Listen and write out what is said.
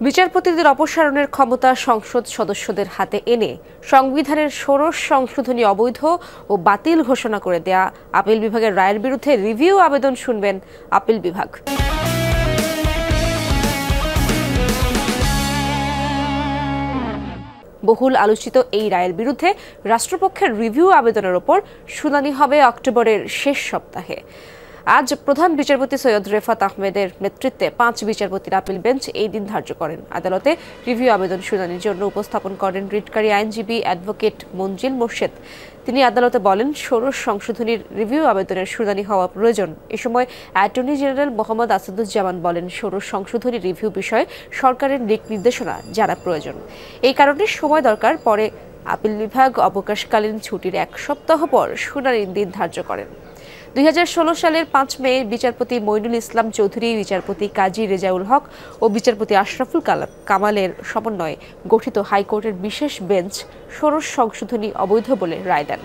বিচারপতিদের অপসারণের ক্ষমতা সংসদ সদস্যদের হাতে এনে সংবিধানের ষোড়শ সংশোধনী অবৈধ ও বাতিল ঘোষণা করে দেয়া আপিল বিভাগের রায়ের বিরুদ্ধে রিভিউ আবেদন শুনবেন আপিল বিভাগ। বহুল আলোচিত এই রায়ের বিরুদ্ধে রাষ্ট্রপক্ষের রিভিউ আবেদনের ওপর শুনানি হবে অক্টোবরের শেষ সপ্তাহে। আজ প্রধান বিচারপতি সৈয়দ রেফাত আহমেদের নেতৃত্বে পাঁচ বিচারপতির আপিল বেঞ্চ এই দিন ধার্য করেন। আদালতে রিভিউ আবেদন শুনানির জন্য উপস্থাপন করেন রিটকারী আইনজীবী অ্যাডভোকেট মঞ্জিল মোর্শেদ। তিনি আদালতে বলেন, ষোড়শ সংশোধনীর রিভিউ আবেদনের শুনানি হওয়া প্রয়োজন। এ সময় অ্যাটর্নি জেনারেল মোহাম্মদ আসাদুজ্জামান বলেন, ষোড়শ সংশোধনী রিভিউ বিষয়ে সরকারের দিক নির্দেশনা জানা প্রয়োজন। এই কারণে সময় দরকার, পরে আপিল বিভাগ অবকাশকালীন ছুটির এক সপ্তাহ পর শুনানির দিন ধার্য করেন। দুই হাজার ষোলো সালের পাঁচ মে বিচারপতি মইনুল ইসলাম চৌধুরী, বিচারপতি কাজী রেজাউল হক ও বিচারপতি আশরাফুল কালাম কামালের সমন্বয়ে গঠিত হাইকোর্টের বিশেষ বেঞ্চ ষোড়শ সংশোধনী অবৈধ বলে রায় দেন।